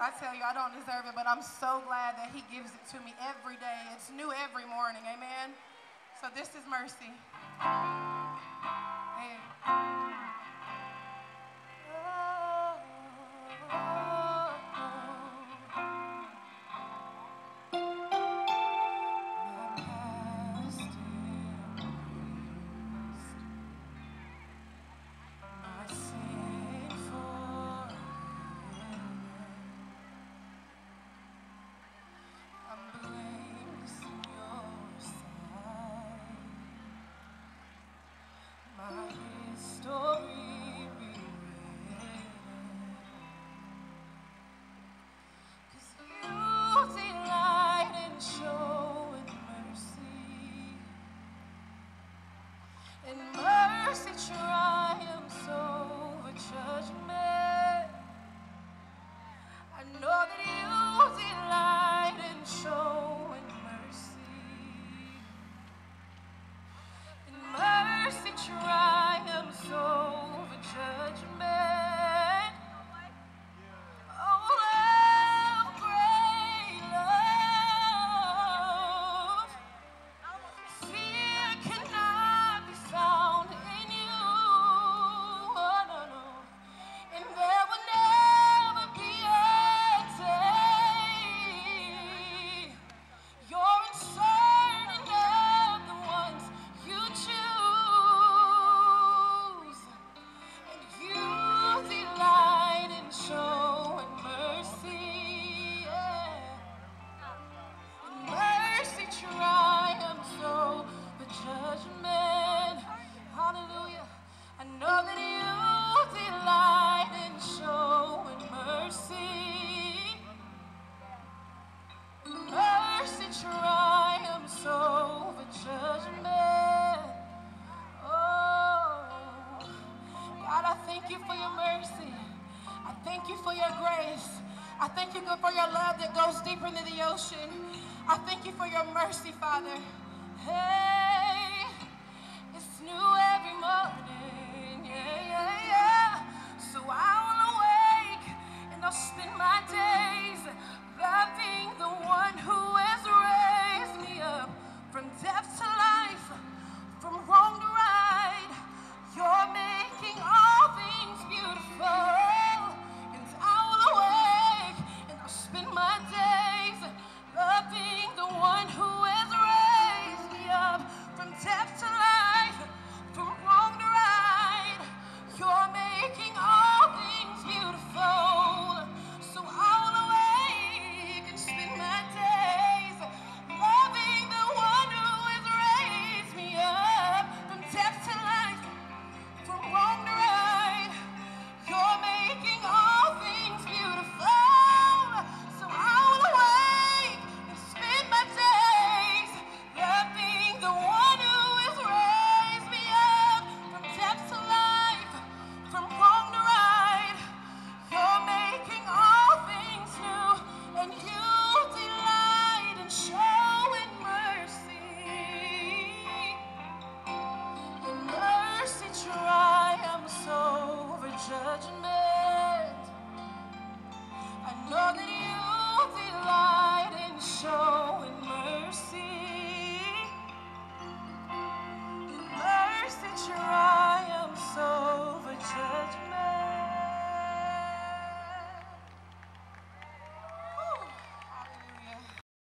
I tell you, I don't deserve it, but I'm so glad that He gives it to me every day. It's new every morning. Amen. So this is mercy. Amen. Mercy triumphs over judgment. Oh, God, I thank you for your mercy. I thank you for your grace. I thank you for your love that goes deeper than the ocean. I thank you for your mercy, Father. Hey.